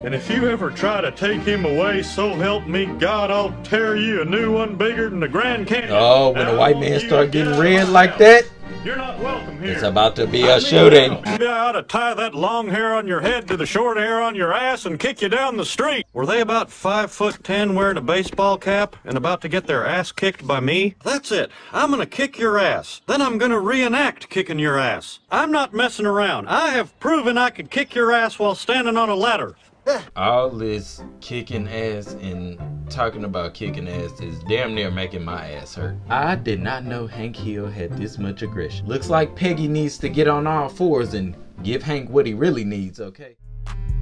And if you ever try to take him away, so help me God, I'll tear you a new one bigger than the Grand Canyon. Oh, when a white man start getting red like that, You're not welcome here. it's about to be I a mean, shooting. Maybe I ought to tie that long hair on your head to the short hair on your ass and kick you down the street. Were they about five foot ten wearing a baseball cap and about to get their ass kicked by me? That's it. I'm gonna kick your ass. Then I'm gonna reenact kicking your ass. I'm not messing around. I have proven I could kick your ass while standing on a ladder. All this kicking ass and talking about kicking ass is damn near making my ass hurt. I did not know Hank Hill had this much aggression. Looks like Peggy needs to get on all fours and give Hank what he really needs, okay?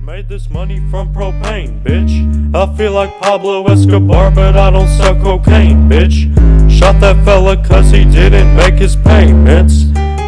Made this money from propane, bitch. I feel like Pablo Escobar, but I don't sell cocaine, bitch. Shot that fella cause he didn't make his payments.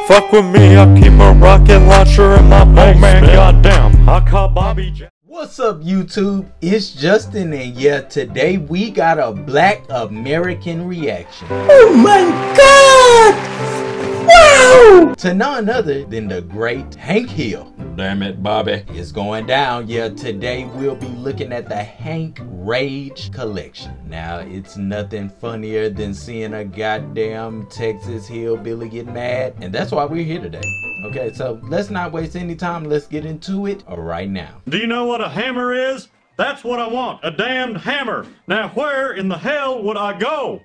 Fuck with me, I keep a rocket launcher in my basement. Oh man, goddamn, I call Bobby J- What's up, YouTube? It's Justin, and yeah, today we got a Black American reaction. Oh my god! Wow! to none other than the great Hank Hill. Damn it, Bobby. It's going down. Yeah, today we'll be looking at the Hank Rage collection. Now, it's nothing funnier than seeing a goddamn Texas hillbilly get mad, and that's why we're here today. Okay, so let's not waste any time. Let's get into it right now. Do you know what a hammer is? That's what I want, a damned hammer. Now, where in the hell would I go?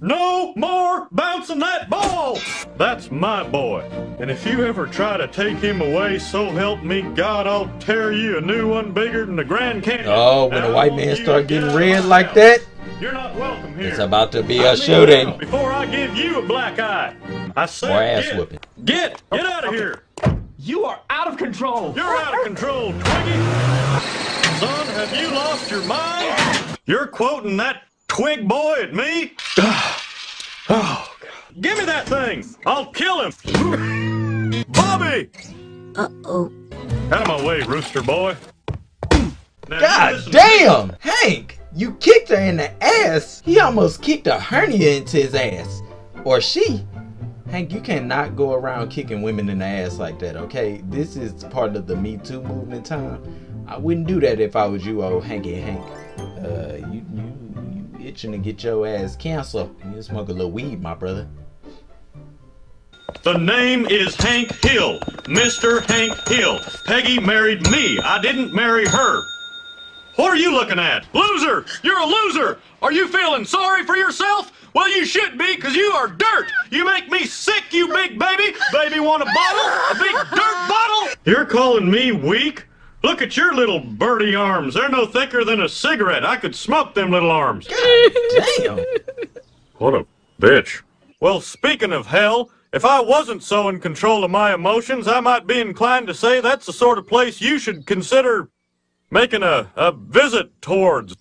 No more bouncing that ball! That's my boy. And if you ever try to take him away, so help me God, I'll tear you a new one bigger than the Grand Canyon. Oh, when Now, a white man start getting red like that, You're not welcome here. it's about to be I a mean, shooting Before I give you a black eye, I said or ass get. whooping. Get! Get out of here! You are out of control. You're out of control, Twiggy! Son, have you lost your mind? You're quoting that twig boy at me? oh, God. Give me that thing! I'll kill him! Bobby! Uh-oh. Out of my way, rooster boy. Now, God listen to damn! Hank, you kicked her in the ass. He almost kicked a hernia into his ass. Or she. Hank, you cannot go around kicking women in the ass like that, okay? This is part of the Me Too movement time. I wouldn't do that if I was you, old Hanky Hank. Uh, you, you, you itching to get your ass cancer. You smoke a little weed, my brother. The name is Hank Hill. Mr. Hank Hill. Peggy married me. I didn't marry her. What are you looking at? Loser! You're a loser! Are you feeling sorry for yourself? Well, you should be, because you are dirt! You make me sick, you big baby! Baby want a bottle? A big dirt bottle? You're calling me weak? Look at your little birdie arms. They're no thicker than a cigarette. I could smoke them little arms. God Damn! What a bitch. Well, speaking of hell, if I wasn't so in control of my emotions, I might be inclined to say that's the sort of place you should consider making a, a visit towards.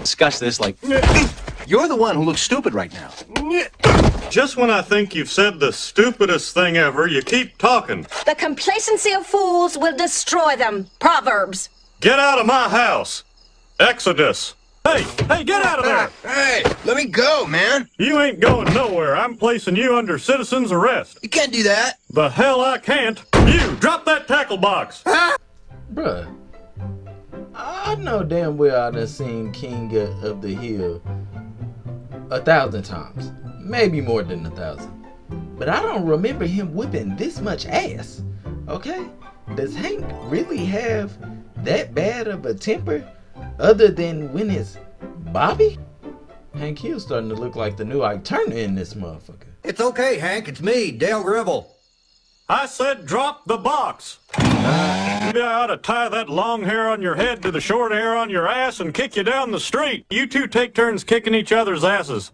Discuss this like. You're the one who looks stupid right now. Just when I think you've said the stupidest thing ever, you keep talking. The complacency of fools will destroy them. Proverbs. Get out of my house. Exodus. Hey, hey, get out of there. Hey, let me go, man. You ain't going nowhere. I'm placing you under citizen's arrest. You can't do that. The hell I can't. You, drop that tackle box. Bruh, I know damn well I done seen King of of the Hill a thousand times. Maybe more than a thousand. But I don't remember him whipping this much ass. Okay? Does Hank really have that bad of a temper? Other than when it's Bobby? Hank Hill's starting to look like the new Ike Turner in this motherfucker. It's okay, Hank. It's me, Dale Gribble. I said drop the box. Maybe I ought to tie that long hair on your head to the short hair on your ass and kick you down the street. You two take turns kicking each other's asses.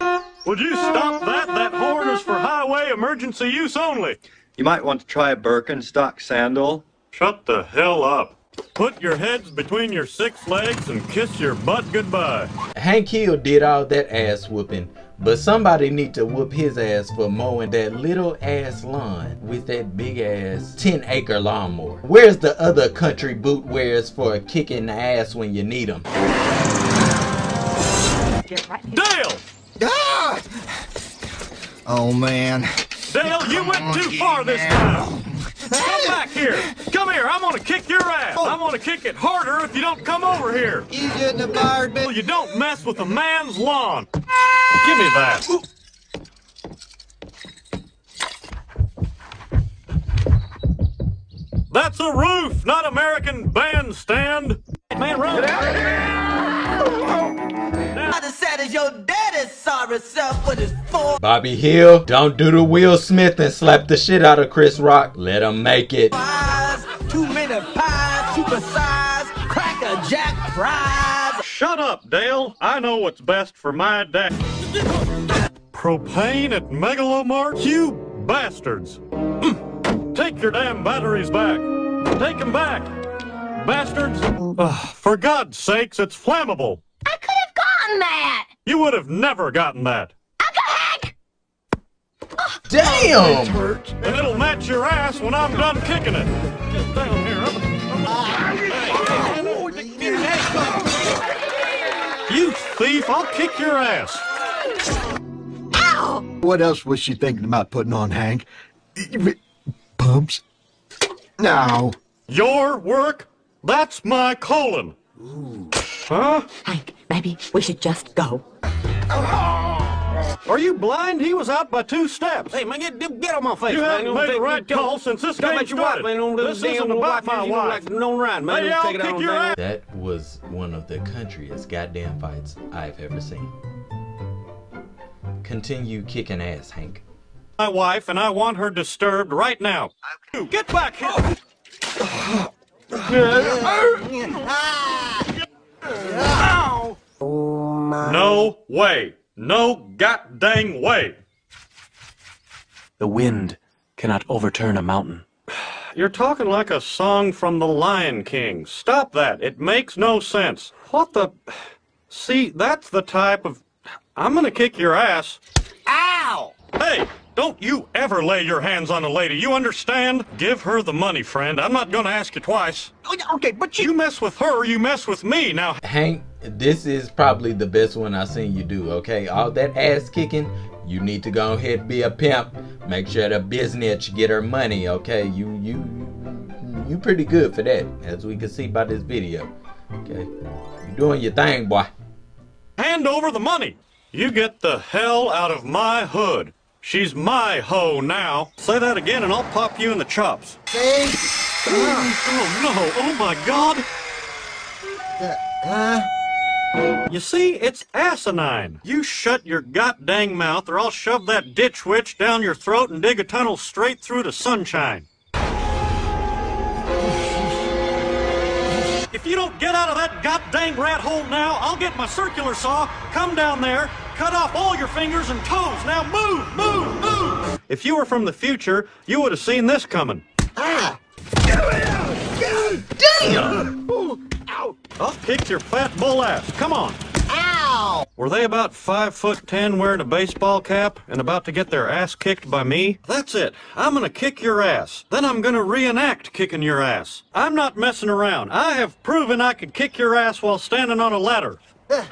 Would you stop that? That horn is for highway emergency use only. You might want to try a Birkenstock sandal. Shut the hell up. Put your heads between your six legs and kiss your butt goodbye. Hank Hill did all that ass whooping, but somebody need to whoop his ass for mowing that little ass lawn with that big ass 10 acre lawnmower. Where's the other country boot wears for kicking the ass when you need them? Dale! Ah! Oh, man. Dale, you went too far this time. Come back here. Come here. I'm gonna kick your ass. Oh. I'm gonna kick it harder if you don't come over here. You shouldn't have fired me. You don't mess with a man's lawn. Give me that. That's a roof, not American bandstand. Man, run. Not as sad as your daddy saw herself with his four Bobby Hill, don't do the Will Smith and slap the shit out of Chris Rock. Let him make it. eyes, too many pies, super size, cracker jack fries. Shut up, Dale. I know what's best for my dad. Propane at Mega Lo Mart? You bastards. Take your damn batteries back. Take them back. Bastards. Ugh, for God's sakes, it's flammable. I could have gotten that. You would have never gotten that. Uncle Hank! Damn! And it'll match your ass when I'm done kicking it. You thief, I'll kick your ass. Ow! What else was she thinking about putting on, Hank? Pumps? Now. Your work? That's my colon. Huh? Hank, maybe we should just go. Oh, Are you blind? He was out by two steps. Hey, man, get, get on my face, You man. haven't Don't made take- the right don't- call since this Don't game let your wife, started. man. Don't This damn isn't little about wife, my you know, wife. Like, don't ride, man. Hey, Don't I'll take it kick on your down. ass. That was one of the countryest goddamn fights I've ever seen. Continue kicking ass, Hank. My wife, and I want her disturbed right now. You Get back here. Oh. No way. No god dang way. The wind cannot overturn a mountain. You're talking like a song from The Lion King. Stop that. It makes no sense. What the? See, that's the type of. I'm gonna kick your ass. Ow! Hey, don't you ever lay your hands on a lady. You understand? Give her the money, friend. I'm not gonna ask you twice. Oh, Okay, but you. You mess with her, you mess with me. Now, Hank, this is probably the best one I've seen you do, okay? All that ass kicking, you need to go ahead and be a pimp. Make sure the business get her money, okay? You you you pretty good for that, as we can see by this video. Okay. You doing your thing, boy. hand over the money. You get the hell out of my hood. She's my hoe now. Say that again and I'll pop you in the chops. See? Oh no, oh my god. Uh, huh? You see, it's asinine. You shut your god dang mouth or I'll shove that ditch witch down your throat and dig a tunnel straight through to sunshine. If you don't get out of that god dang rat hole now, I'll get my circular saw, come down there, cut off all your fingers and toes. Now move, move, move! If you were from the future, you would have seen this coming. Ah! Damn! I'll kick your fat bull ass. Come on. Ow! Were they about five foot ten wearing a baseball cap and about to get their ass kicked by me? That's it. I'm gonna kick your ass. Then I'm gonna reenact kicking your ass. I'm not messing around. I have proven I could kick your ass while standing on a ladder.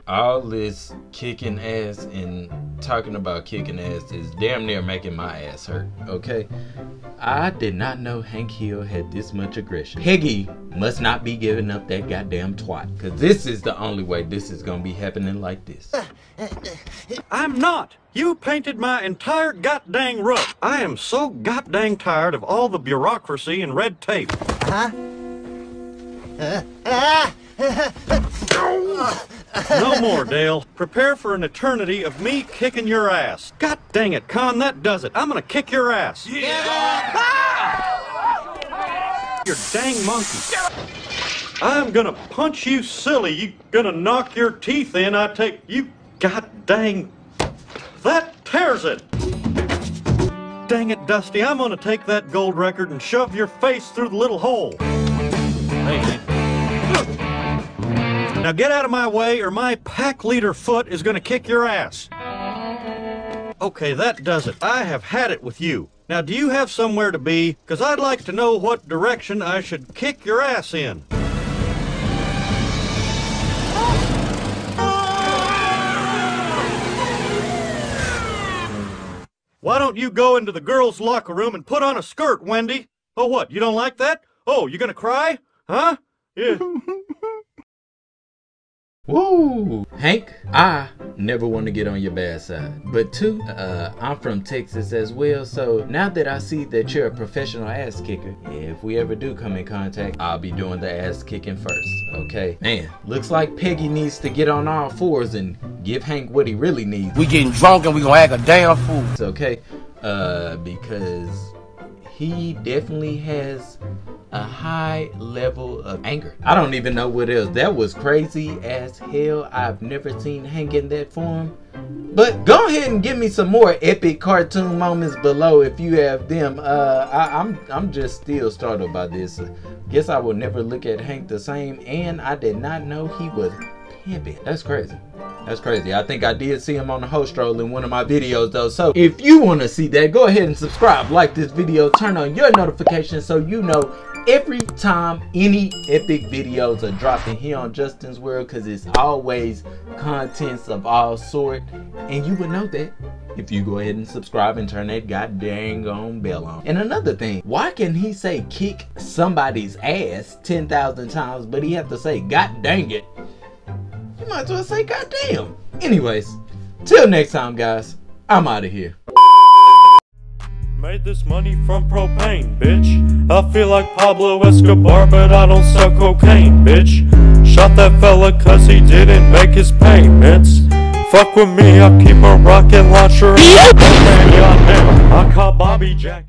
All this kicking ass and talking about kicking ass is damn near making my ass hurt, okay? I did not know Hank Hill had this much aggression. Peggy must not be giving up that goddamn twat, because this is the only way this is gonna be happening like this. I'm not. You painted my entire goddamn roof. I am so goddamn tired of all the bureaucracy and red tape. Huh? Uh, ah! No more, Dale. Prepare for an eternity of me kicking your ass. God dang it, Kahn, that does it. I'm gonna kick your ass. Yeah! Ah! You dang monkey. I'm gonna punch you silly. You gonna knock your teeth in. I take you. God dang. That tears it. Dang it, Dusty. I'm gonna take that gold record and shove your face through the little hole. Hey, hey. Now get out of my way or my pack leader foot is gonna kick your ass. Okay, that does it. I have had it with you. Now, do you have somewhere to be? Because I'd like to know what direction I should kick your ass in. Why don't you go into the girls' locker room and put on a skirt, Wendy? Oh, what? You don't like that? Oh, you gonna cry? Huh? Yeah. Woo! Hank, I never want to get on your bad side. But two, uh, I'm from Texas as well, so now that I see that you're a professional ass kicker, if we ever do come in contact, I'll be doing the ass kicking first, okay? Man, looks like Peggy needs to get on all fours and give Hank what he really needs. We getting drunk and we gonna act a damn fool. It's okay, uh, because he definitely has a high level of anger. I don't even know what else. That was crazy as hell. I've never seen Hank in that form. But go ahead and give me some more epic cartoon moments below if you have them. Uh, I, I'm I'm just still startled by this. Guess I will never look at Hank the same. And I did not know he was pimping. That's crazy. That's crazy. I think I did see him on the host roll in one of my videos though. So if you want to see that, go ahead and subscribe, like this video, turn on your notifications so you know every time any epic videos are dropping here on Justin's World because it's always contents of all sort. And you would know that if you go ahead and subscribe and turn that god dang on bell on. And another thing, why can he say kick somebody's ass 10,000 times, but he have to say god dang it? You might as well say goddamn. Anyways, till next time, guys, I'm out of here. Made this money from propane, bitch. I feel like Pablo Escobar, but I don't sell cocaine, bitch. Shot that fella cause he didn't make his payments. Fuck with me, I keep a rocket launcher. Goddamn, I call Bobby Jack.